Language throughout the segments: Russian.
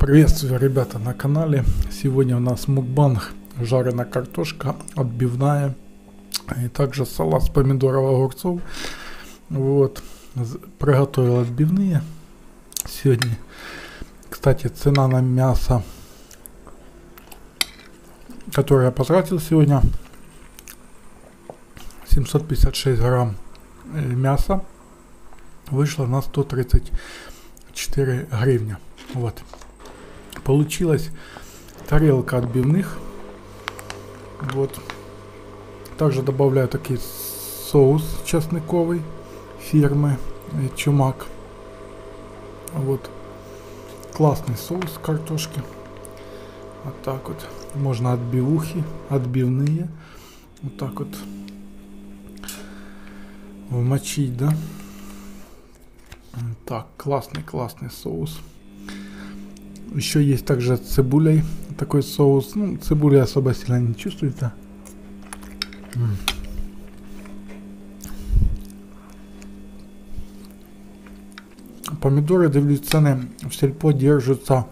Приветствую, ребята, на канале. Сегодня у нас мукбанг, жареная картошка, отбивная, и также салат с помидоров и огурцов. Вот, приготовил отбивные сегодня. Кстати, цена на мясо, которое я потратил сегодня, 756 грамм э, мяса, вышло на 134 гривня. Вот. Получилась тарелка отбивных. Вот. Также добавляю такой соус чесноковый фирмы э, Чумак. Вот. Классный соус картошки. Вот так вот. Можно отбивухи, отбивные. Вот так вот. Вмочить, да? Так, классный, классный соус. Еще есть также с цибулей такой соус. Ну, цибули особо сильно не чувствуется. Помидоры, дивлюсь, цены в сельпо держатся.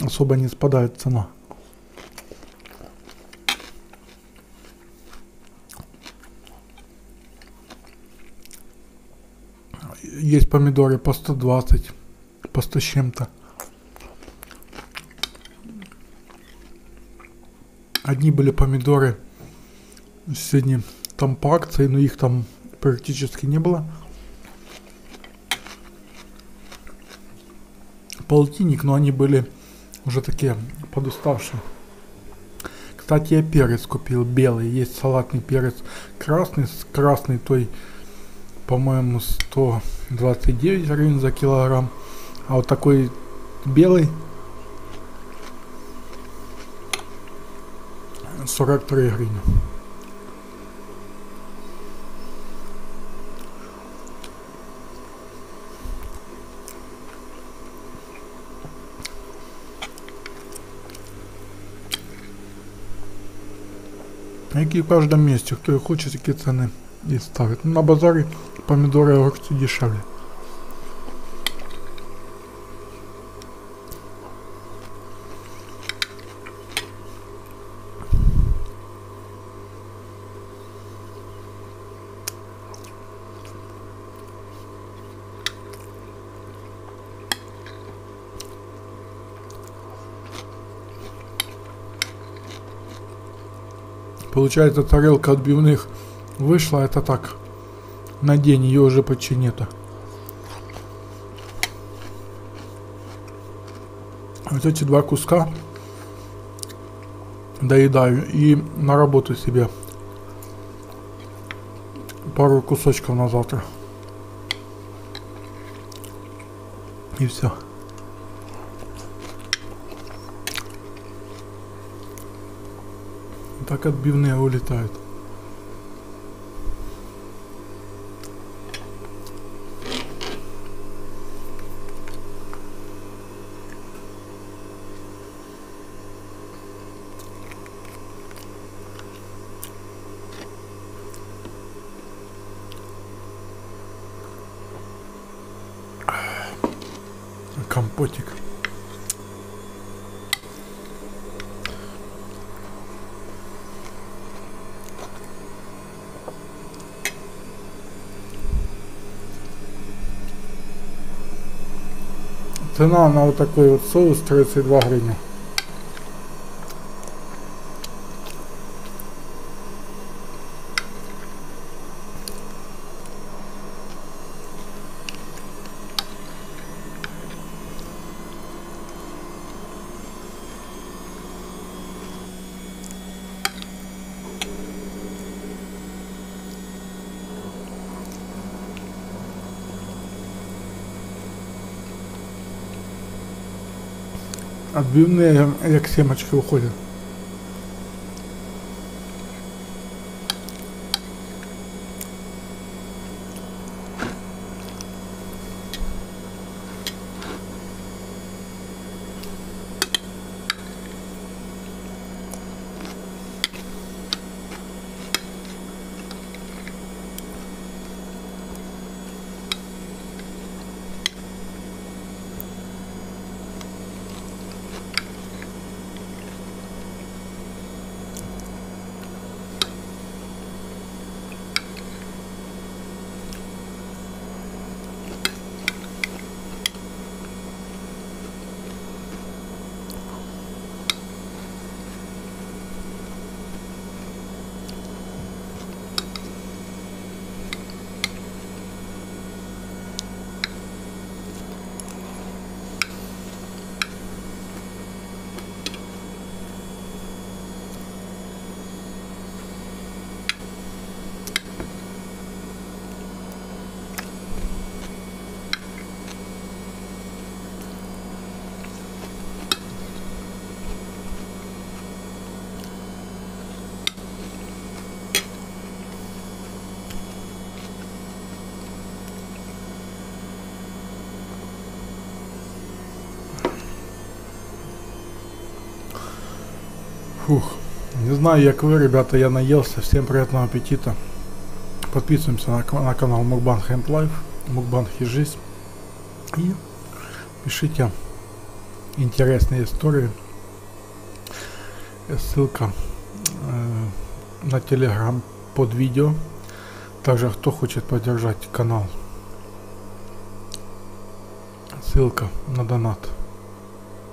Особо не спадает цена. Есть помидоры по 120, по 100 с чем-то. Одни были помидоры сегодня там по акции, но их там практически не было. Полтинник, но они были уже такие подуставшие. Кстати, я перец купил белый. Есть салатный перец красный, красный той, по-моему, 129 гривен за килограмм. А вот такой белый 43 гривні. Які в каждом месте, кто хочет, такие цены и ставит. На базаре помидоры и огурцы дешевле. Получается тарелка отбивных вышла, это так, на день ее уже почти нету. Вот эти два куска доедаю и на работу себе пару кусочков на завтра. И все. Так отбивные улетают. компотик. Цена на вот такой вот соус 32 гривны. Отбивные як семечки уходят. Фух. Не знаю, як вы, ребята, я наелся. Всем приятного аппетита. Подписываемся на, на канал Мукбанг Hand Life, Мукбанг и жизнь. И пишите интересные истории. Ссылка э, на телеграм под видео. Также кто хочет поддержать канал. Ссылка на донат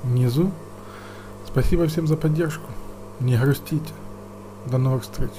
внизу. Спасибо всем за поддержку. Не грустите. До новых встреч.